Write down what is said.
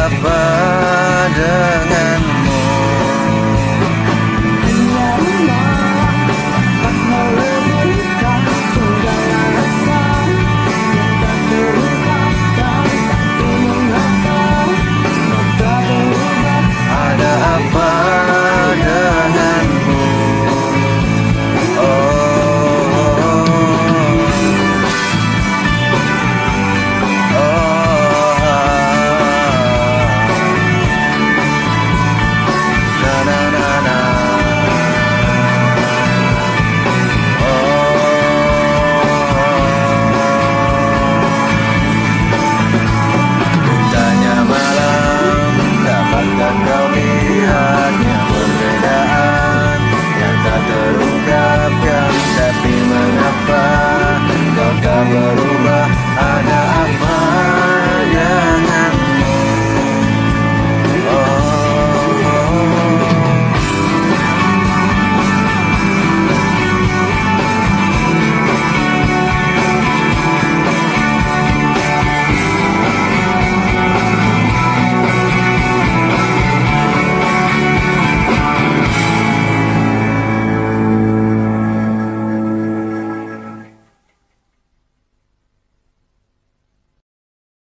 up.